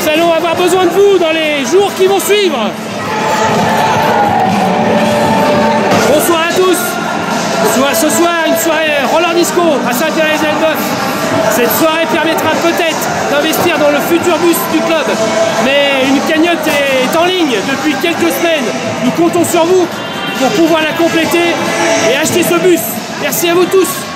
Nous allons avoir besoin de vous dans les jours qui vont suivre. Bonsoir à tous. Ce soir, une soirée roller disco à Saint-Herizendoff. Cette soirée permettra peut-être d'investir dans le futur bus du club. Mais une cagnotte est en ligne depuis quelques semaines. Nous comptons sur vous pour pouvoir la compléter et acheter ce bus. Merci à vous tous.